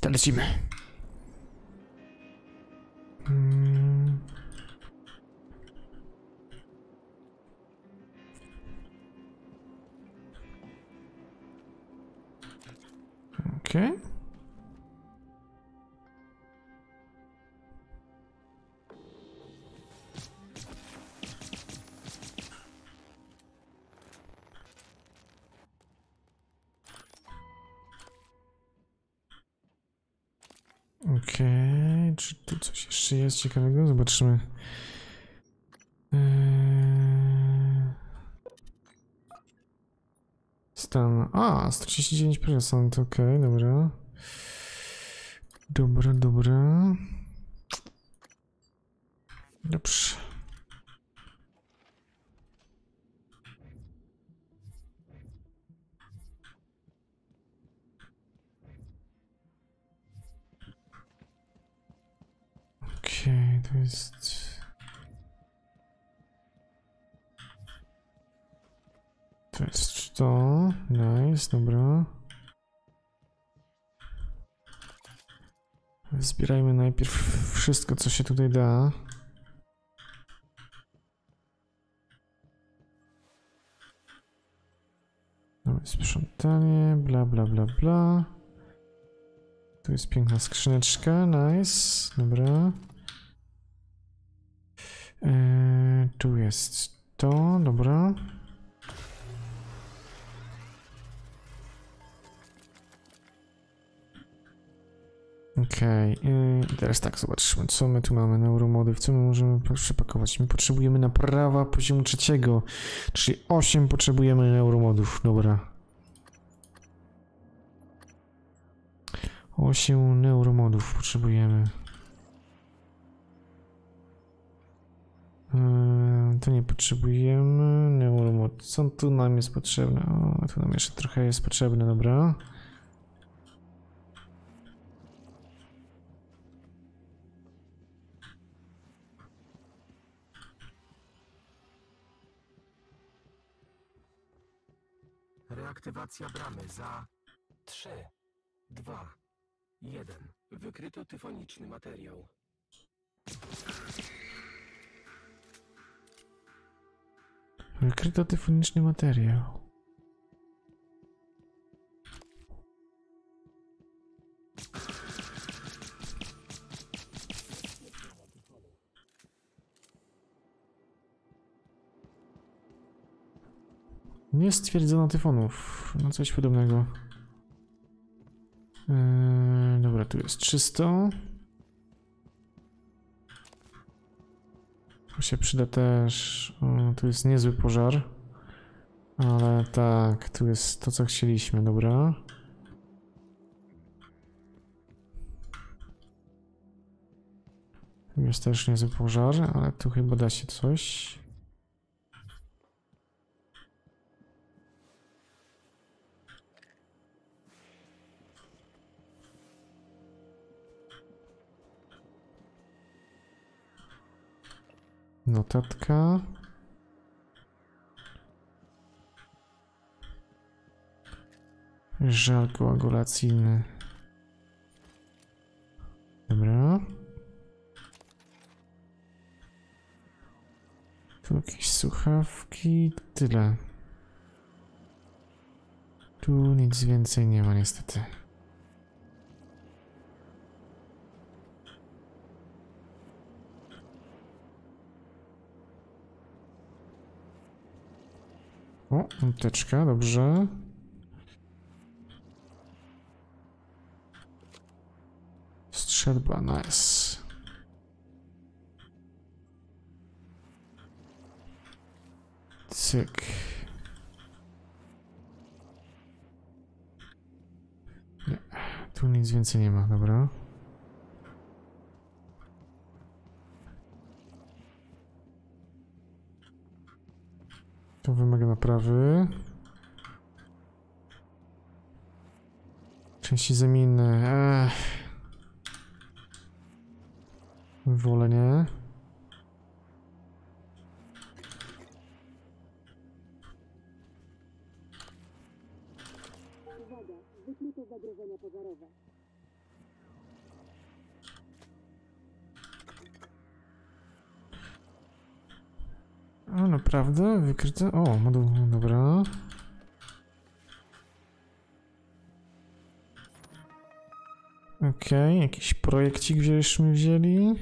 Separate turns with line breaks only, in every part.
To lecimy. Mm. Okej. Jeszcze jest ciekawego? Zobaczymy. Eee... Stan. A, 139%, okej, dobra. Dobra, dobra. Dobrze. Dobra. Zbierajmy najpierw wszystko, co się tutaj da. Dobra, sprzątanie, bla bla bla bla. Tu jest piękna skrzyneczka, nice, dobra. Eee, tu jest to, dobra. Okej, okay. teraz tak, zobaczmy, co my tu mamy, neuromody, w co my możemy przepakować. My potrzebujemy naprawa poziomu trzeciego, czyli 8 potrzebujemy neuromodów, dobra. 8 neuromodów potrzebujemy. Eee, to nie potrzebujemy. Neuromod. Co tu nam jest potrzebne? O, tu nam jeszcze trochę jest potrzebne, dobra.
Reaktywacja bramy za 3, 2, 1. Wykryto tyfoniczny materiał.
Wykryto tyfoniczny materiał. Nie stwierdzono tyfonów. No coś podobnego. Eee, dobra, tu jest czysto. Tu się przyda też. O, tu jest niezły pożar. Ale tak, tu jest to, co chcieliśmy, dobra. Tu jest też niezły pożar, ale tu chyba da się coś. Notatka. Żal koagulacyjny. Dobra. Tu jakieś słuchawki. Tyle. Tu nic więcej nie ma niestety. O, apteczka, dobrze. Strzelba, nice. Cyk. Nie, tu nic więcej nie ma, dobra. Wymaga naprawy. Części zamienne. Ech. Wolę nie. Naprawdę? Wykryte? O, moduł, dobra. Okej, jakiś projekcik żeśmy wzięli.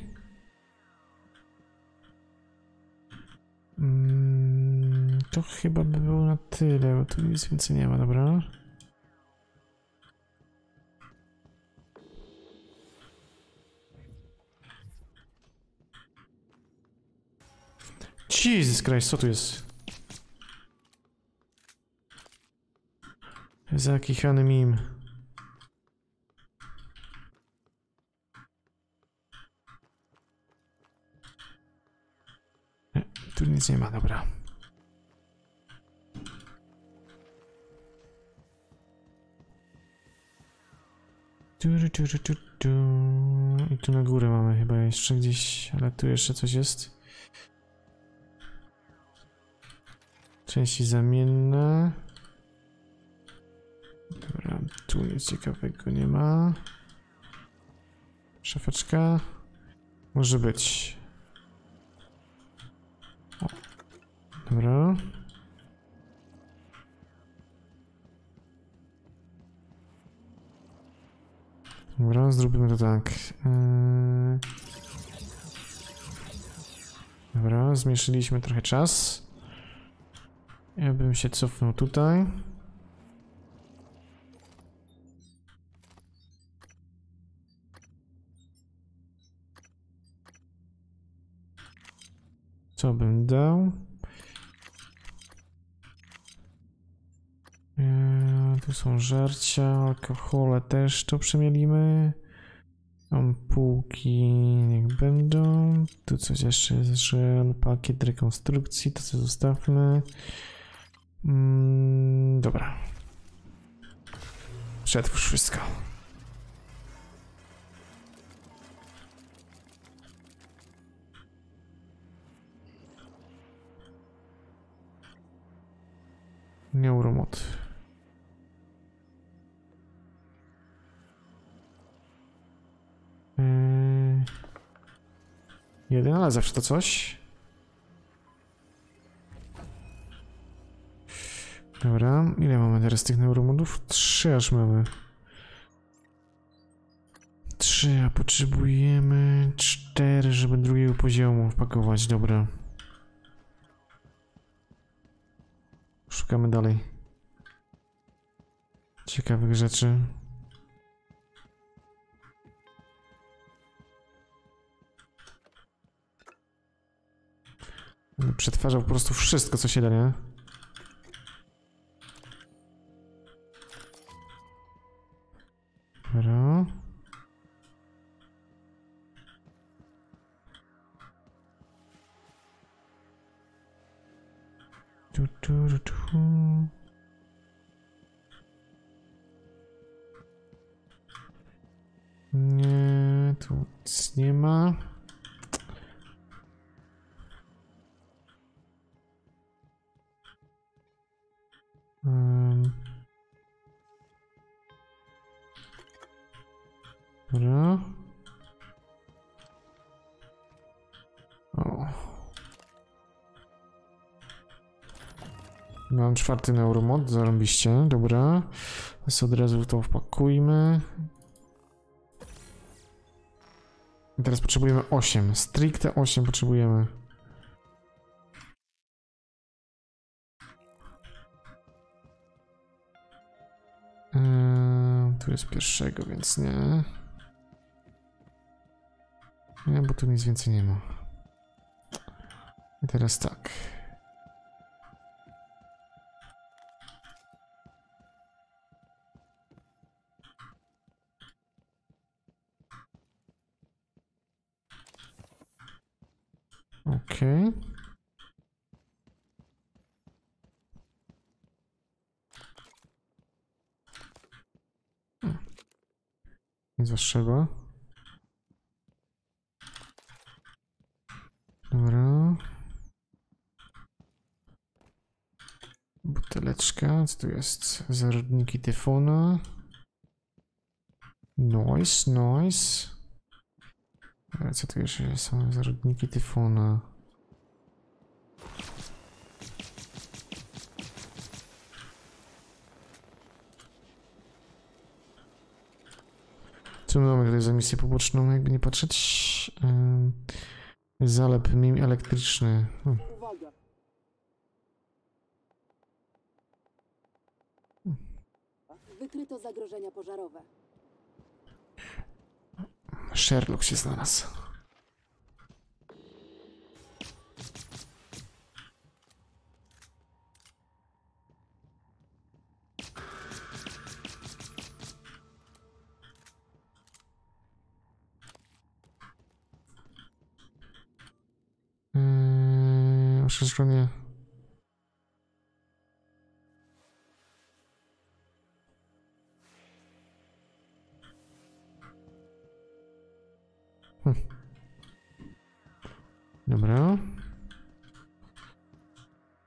Mm, to chyba by było na tyle, bo tu nic więcej nie ma, dobra. Jesus Christ, co tu jest? Zakichany mim. Nie, Tu nic nie ma, dobra. I tu na górę mamy chyba jeszcze gdzieś, ale tu jeszcze coś jest. Części zamienne. Dobra, tu nic ciekawego nie ma. Szafeczka. Może być. O. Dobra. Dobra, zrobimy to tak. Yy... Dobra, zmniejszyliśmy trochę czas. Ja bym się cofnął tutaj. Co bym dał? Eee, tu są żarcia, alkohole też to przemielimy. Ampułki niech będą. Tu coś jeszcze jest, żel, pakiet rekonstrukcji, to co zostawmy. Mm, dobra. Przetwórz wszystko. Neuromod. Yy... Jeden, ale zawsze to coś. Dobra, ile mamy teraz tych neuromodów? Trzy aż mamy. Trzy, a potrzebujemy cztery, żeby drugiego poziomu wpakować, dobra. Szukamy dalej. Ciekawych rzeczy. Przetwarzał po prostu wszystko, co się da, nie? Dobra. Tu, tu, tu, tu. Nie, tu nic nie ma. Czwarty neuromod, zarobiście, dobra. Więc od razu to wpakujmy. I teraz potrzebujemy 8. Stricte 8 potrzebujemy. Eee, tu jest pierwszego, więc nie. Nie, bo tu nic więcej nie ma. I teraz tak. Nic waższego. Dobra. Buteleczka, co tu jest? Zarodniki tyfona. Noise, noise. Ale co tu jeszcze są? Zarodniki tyfona. Co my mamy tutaj za misję poboczną, jakby nie patrzeć? Ym, Zalep mim elektryczny.
Uwaga! Wykryto zagrożenia pożarowe.
Sherlock się znalazł. Yy, ostrzeżenie. Dobra.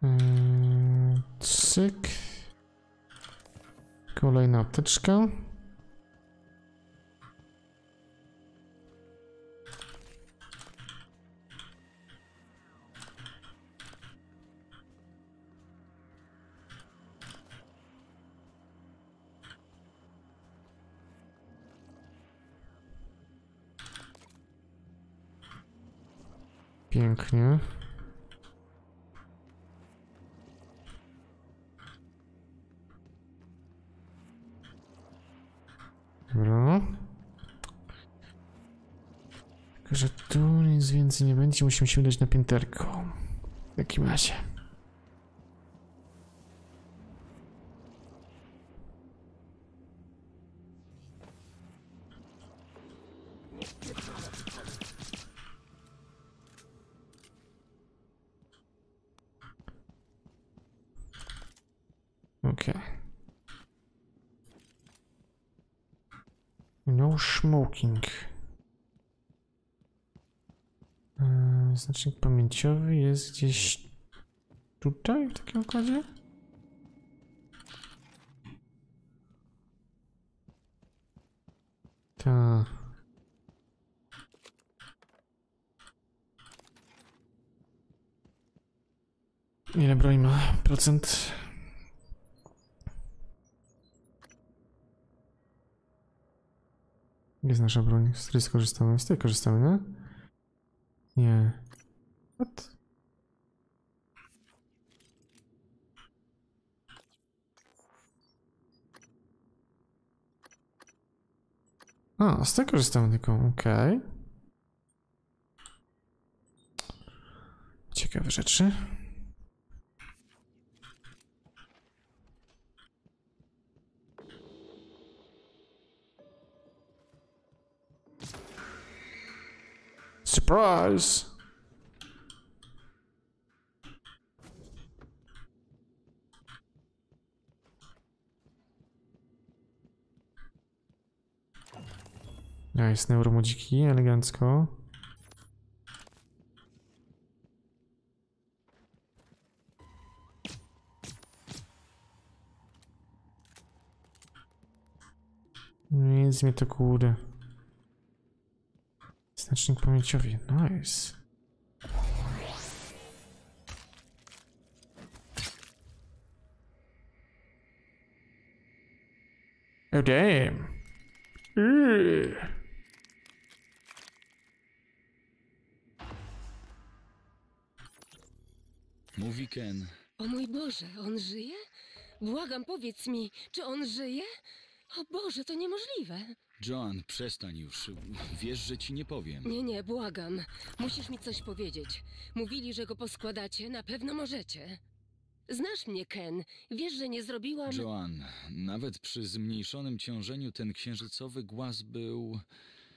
Yy, cyk. Kolejna apteczka. Pięknie. Dobra. Tylko, że tu nic więcej nie będzie. Musimy się udać na pięterko. W takim razie. Okay. No smoking. Eee, Znacznik pamięciowy jest gdzieś tutaj w takim układzie? Ta. Ile broń ma procent? Gdzie jest nasza broń? Z której skorzystamy? Z tej korzystamy, nie? Nie. What? A, z tej korzystamy tylko, okej. Ciekawe rzeczy. Surprise! Nice, neuromodziki, elegancko. Nic mnie to kurde. Znacznik pamięciowy, nice. Oh damn. Ugh.
Mówi Ken.
O mój Boże, on żyje? Błagam, powiedz mi, czy on żyje? O Boże, to niemożliwe.
Joan, przestań już. Wiesz, że ci nie powiem.
Nie, nie, błagam. Musisz mi coś powiedzieć. Mówili, że go poskładacie, na pewno możecie. Znasz mnie, Ken. Wiesz, że nie zrobiłam.
Joan, nawet przy zmniejszonym ciążeniu ten księżycowy głaz był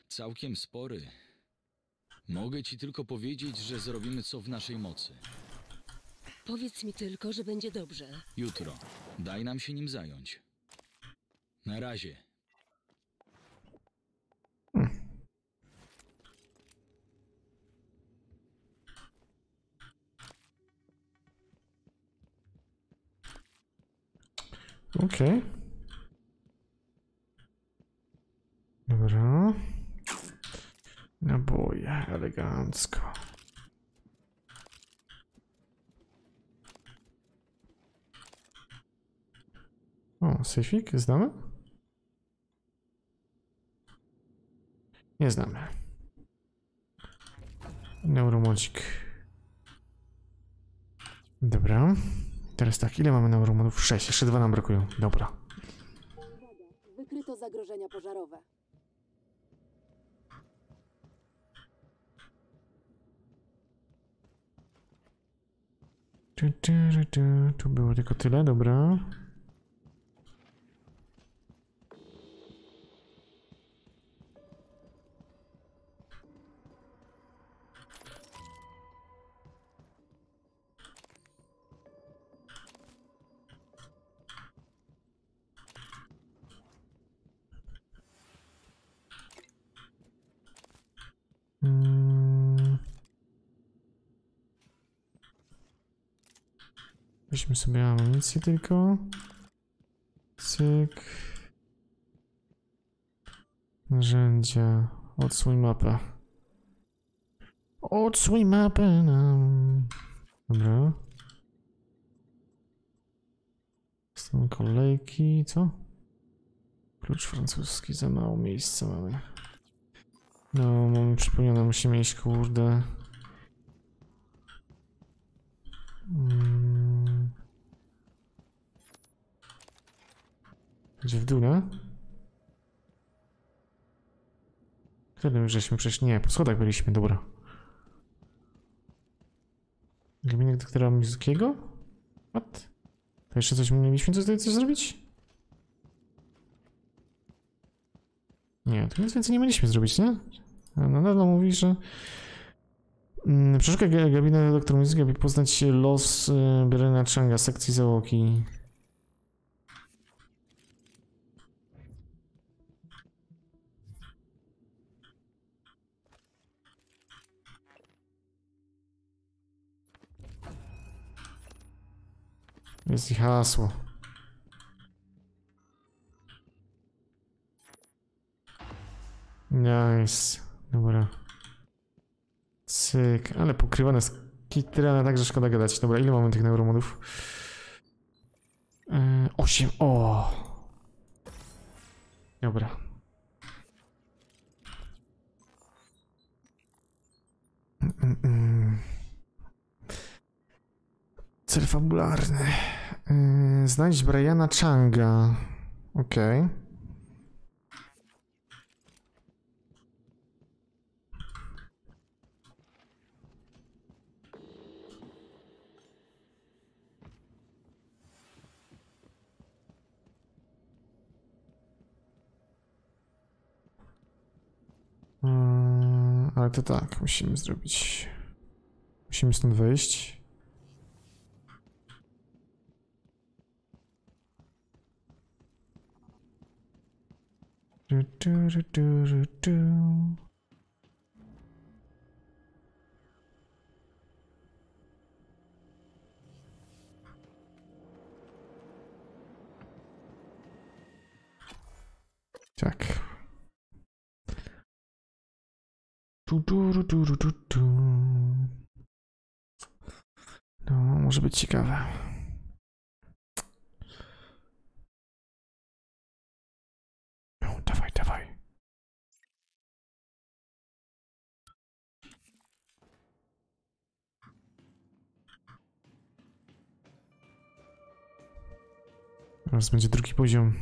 całkiem spory. Mogę ci tylko powiedzieć, że zrobimy co w naszej mocy.
Powiedz mi tylko, że będzie dobrze.
Jutro. Daj nam się nim zająć. Na razie.
Okej. Dobra. Naboje, elegancko. O, sejfik, znamy? Nie znamy. Neuromodzik. Dobra. Teraz tak, ile mamy neuromodów? 6, jeszcze dwa nam brakują. Dobra.
Wykryto zagrożenia pożarowe.
Tu, tu, tu. Tu było tylko tyle, dobra. Sobie amunicję tylko. Cyk. Narzędzia. Odsłoń mapę. Odsłoń mapę nam. Dobra. Są kolejki, co? Klucz francuski, za mało miejsca mamy. No, mamy przypomniane, musimy iść, kurde. Mm. Gdzie w dół, nie? Którym żeśmy przecież nie, po schodach byliśmy, dobra. Gabinet doktora Mizukiego? What? To jeszcze coś mieliśmy tutaj coś zrobić? Nie, to nic więcej nie mieliśmy zrobić, nie? No nadal mówi, że... Mm, Przeszukaj ga- gabinet doktora Mizuki, aby poznać los y, Berena Changa, sekcji załogi. Jest ich hasło. Nice. Dobra. Cyk, ale pokrywane z kitrana, także szkoda gadać. Dobra, ile mamy tych neuromodów? Yy, 8. O! Dobra. Cel fabularny. Yy, znajdź Briana Changa. Okej. Mm, ale to tak, musimy zrobić. Musimy stąd wyjść. Tu, tu, tu, tu, tu, tu. Tak. No, może być ciekawe. Teraz będzie drugi poziom.